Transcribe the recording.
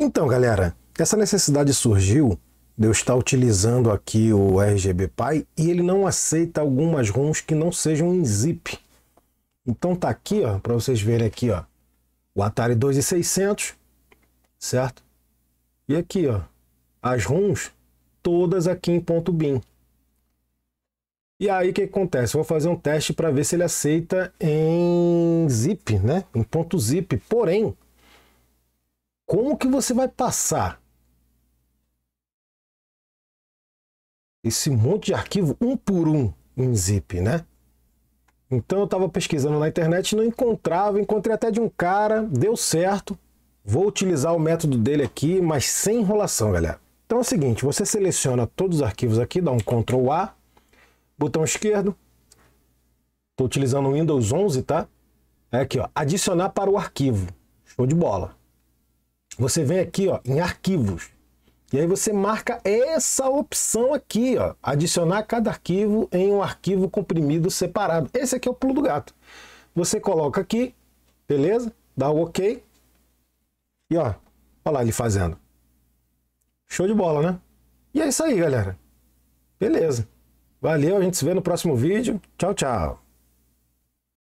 Então, galera, essa necessidade surgiu de eu estar utilizando aqui o RGB Pi e ele não aceita algumas ROMs que não sejam em zip. Então tá aqui, ó, para vocês verem aqui, ó, o Atari 2600, certo? E aqui, ó, as ROMs todas aqui em ponto .bin. E aí o que acontece? Eu vou fazer um teste para ver se ele aceita em zip, né? Em ponto .zip. Porém, como que você vai passar esse monte de arquivo um por um em zip, né? Então eu estava pesquisando na internet e não encontrava, encontrei até de um cara, deu certo. Vou utilizar o método dele aqui, mas sem enrolação, galera. Então é o seguinte, você seleciona todos os arquivos aqui, dá um Ctrl A, botão esquerdo. Estou utilizando o Windows 11, tá? É aqui, ó, adicionar para o arquivo. Show de bola. Você vem aqui ó, em arquivos. E aí você marca essa opção aqui, ó, adicionar cada arquivo em um arquivo comprimido separado. Esse aqui é o pulo do gato. Você coloca aqui, beleza? Dá o OK. E ó, olha lá ele fazendo. Show de bola, né? E é isso aí, galera. Beleza. Valeu, a gente se vê no próximo vídeo. Tchau, tchau.